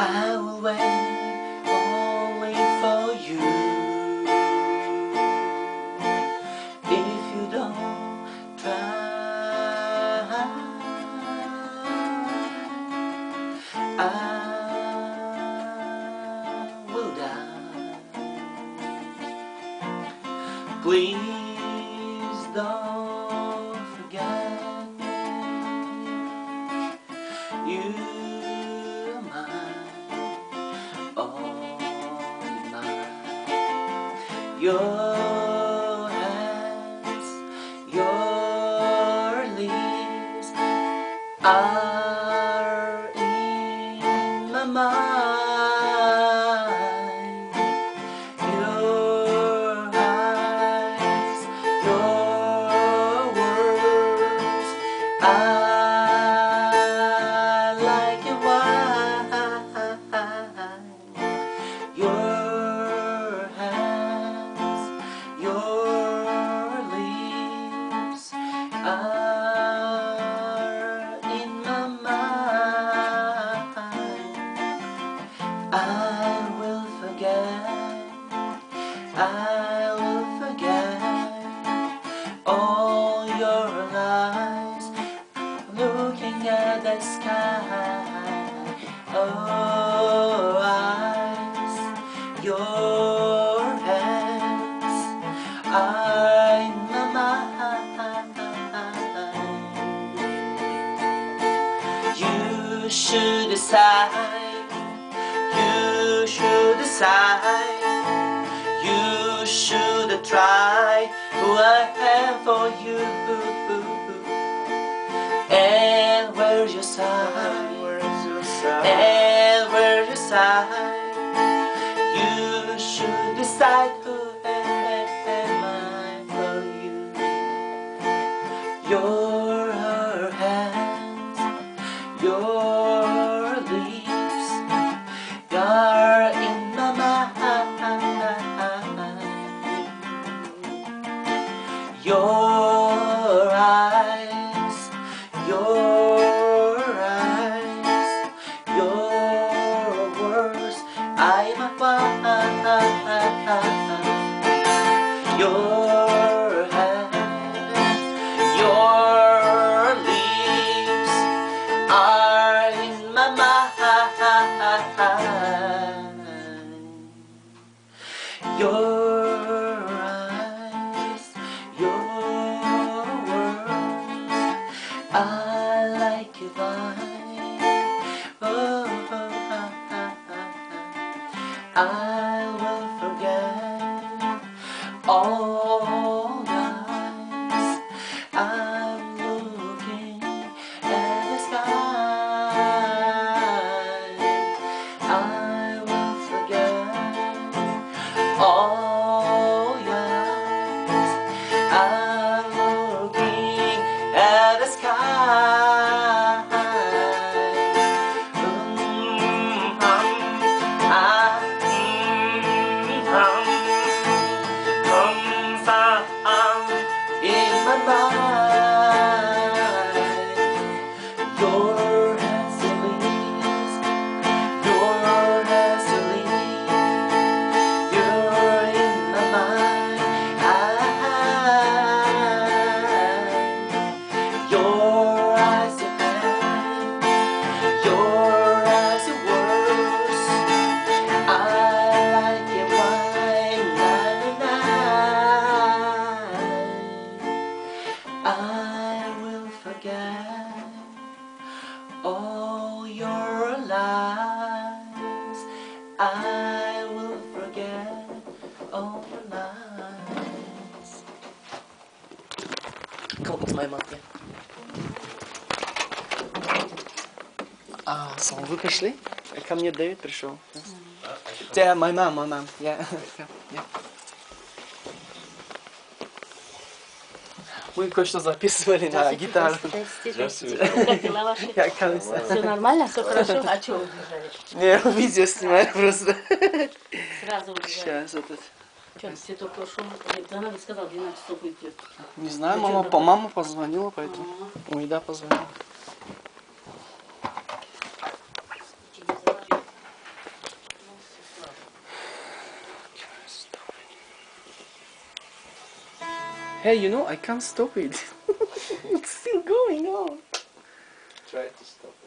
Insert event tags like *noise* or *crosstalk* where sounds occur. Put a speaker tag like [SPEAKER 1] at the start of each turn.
[SPEAKER 1] I will wait only for you. If you don't try, I will die. Please don't Your hands, your lips are in my mind. I will forget all your lies, looking at the sky. Oh, eyes, your hands are in my mind. You should decide. You should decide. Try who I am for you. And? Where's your side? And where's your side? You should decide who your eyes, your words, I'm a Your hands, your lips are in my mind. Your I will forget all lies. I'm looking at the sky. I will forget all lies. I'm Yeah. А, сам вы пришли? Ко мне Дэвид пришел. Yeah, my mom, my mom. Yeah. yeah. Мы кое-что записывали на гитару.
[SPEAKER 2] Здравствуйте. Как дела ваши? Все нормально, все хорошо? А чего убежали?
[SPEAKER 1] Не, видео снимаю просто.
[SPEAKER 2] Сразу убежали.
[SPEAKER 1] Сейчас этот.
[SPEAKER 2] Что, все
[SPEAKER 1] не знаю, мама, по маму позвонила, поэтому.
[SPEAKER 2] Ага.
[SPEAKER 1] Ой, да, позвонила. Hey, you know, I can't stop it. *laughs* it's still going on.
[SPEAKER 3] Try to stop.